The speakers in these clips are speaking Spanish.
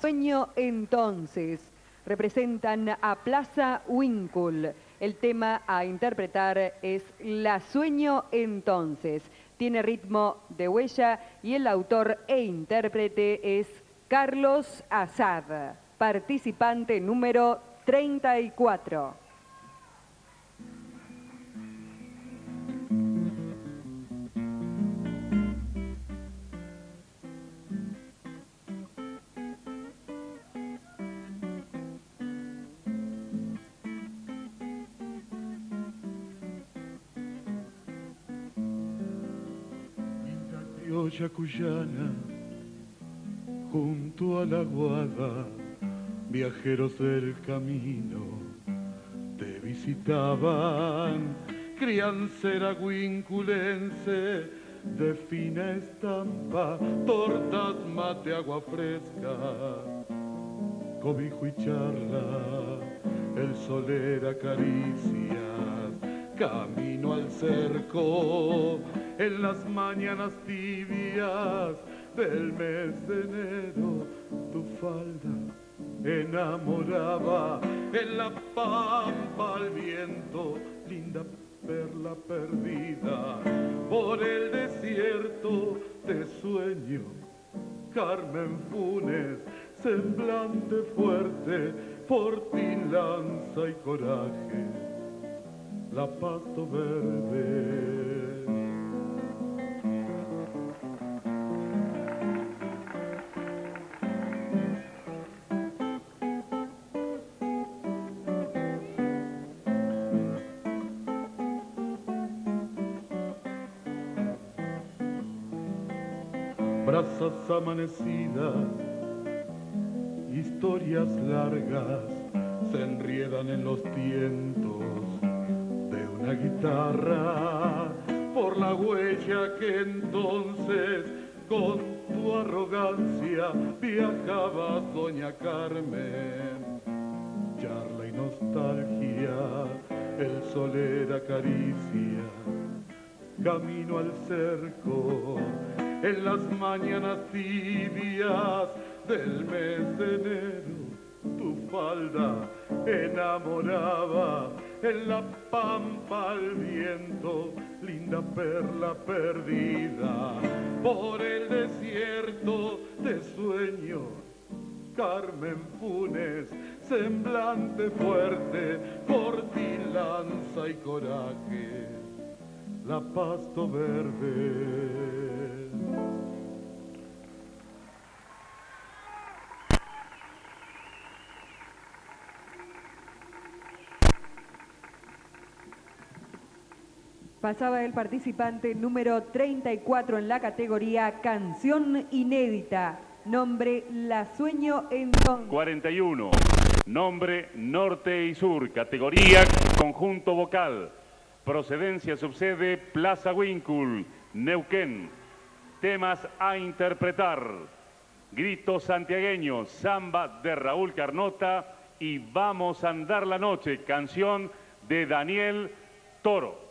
Sueño entonces. Representan a Plaza Winkle. El tema a interpretar es La Sueño entonces. Tiene ritmo de huella y el autor e intérprete es Carlos Azad, participante número 34. Cuyana, junto a la guada, viajeros del camino te visitaban, criancera guinculense de fina estampa, tortas, mate, agua fresca, cobijo y charla, el soler caricias, camino al cerco en las mañanas tibias del mes de enero tu falda enamoraba en la pampa al viento linda perla perdida por el desierto de sueño. Carmen Funes semblante fuerte fortín lanza y coraje la pasto verde brasas amanecidas, historias largas se enriedan en los tientos de una guitarra por la huella que entonces con tu arrogancia viajabas, doña Carmen. Charla y nostalgia, el soler acaricia, camino al cerco en las mañanas tibias del mes de enero. Tu falda enamoraba en la pampa al viento, linda perla perdida por el desierto de sueños. Carmen Funes, semblante fuerte, por ti lanza y coraje, la pasto verde. Pasaba el participante número 34 en la categoría Canción Inédita. Nombre La Sueño Entonces. 41. Nombre Norte y Sur. Categoría Conjunto Vocal. Procedencia subsede Plaza Winkul, Neuquén. Temas a interpretar. Grito santiagueño, samba de Raúl Carnota y Vamos a andar la noche, canción de Daniel Toro.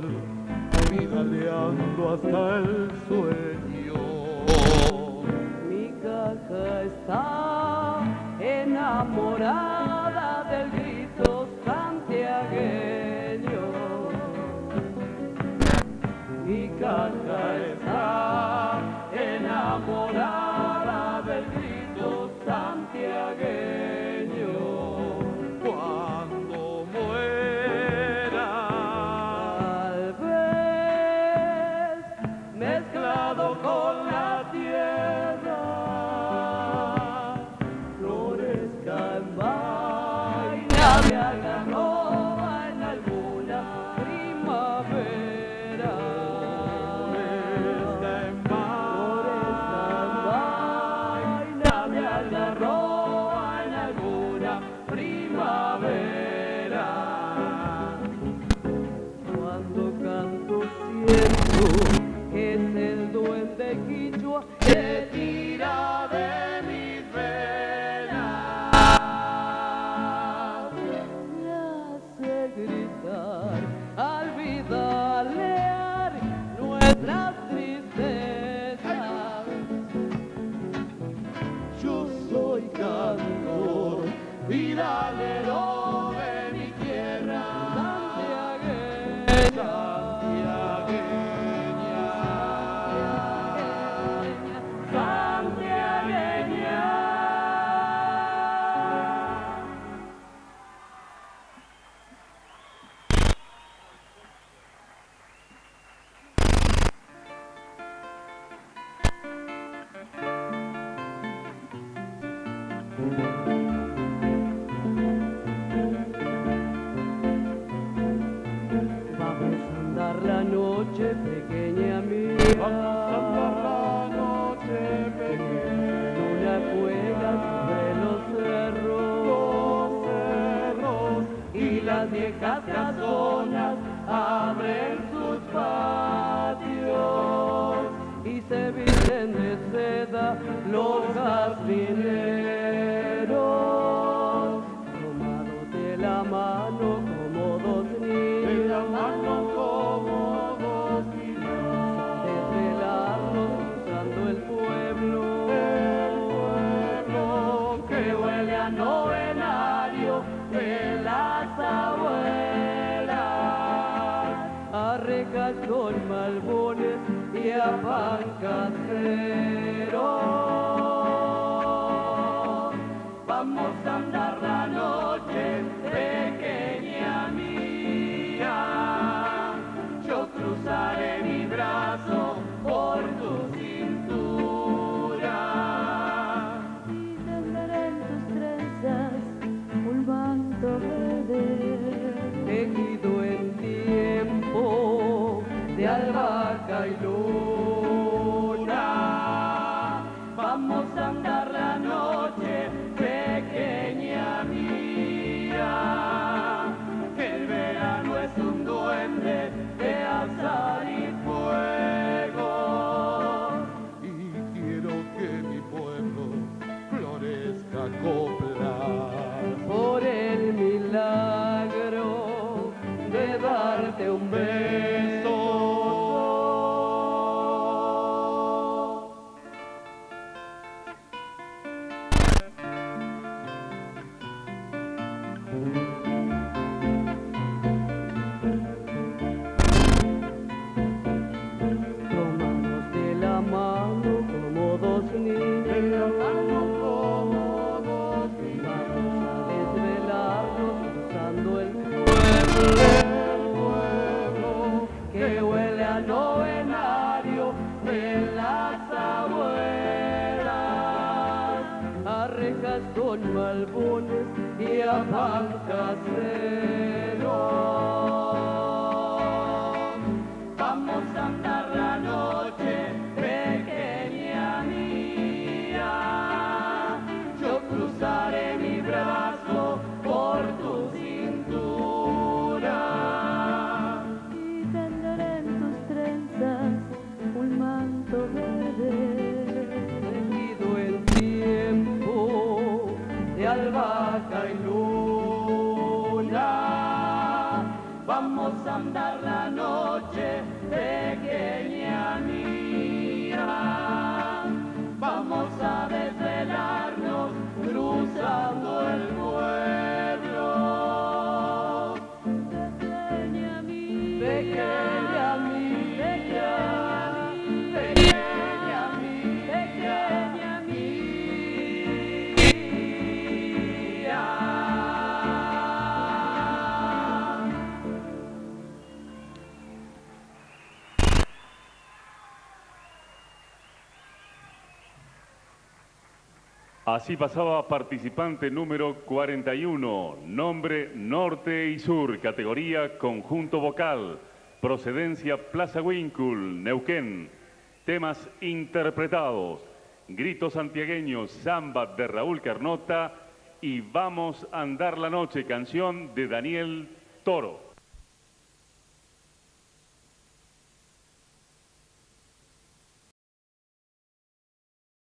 sol, pedaleando hasta el sueño. Mi caja está enamorada. Vamos a andar la noche pequeña. Vamos a andar la noche pequeña. En una cueva sobre los cerros. Cerros y las viejas casonas abren sus patios y se visten de seda los jardines. que huele a novenario de las abuelas, a recazón malbones y a pan casero. Vamos a andar y a Vamos a andar la noche, pequeña Así pasaba participante número 41, nombre Norte y Sur, categoría Conjunto Vocal, procedencia Plaza Winkul, Neuquén, temas interpretados, Gritos Santiagueños, Samba de Raúl Carnota y Vamos a andar la noche, canción de Daniel Toro.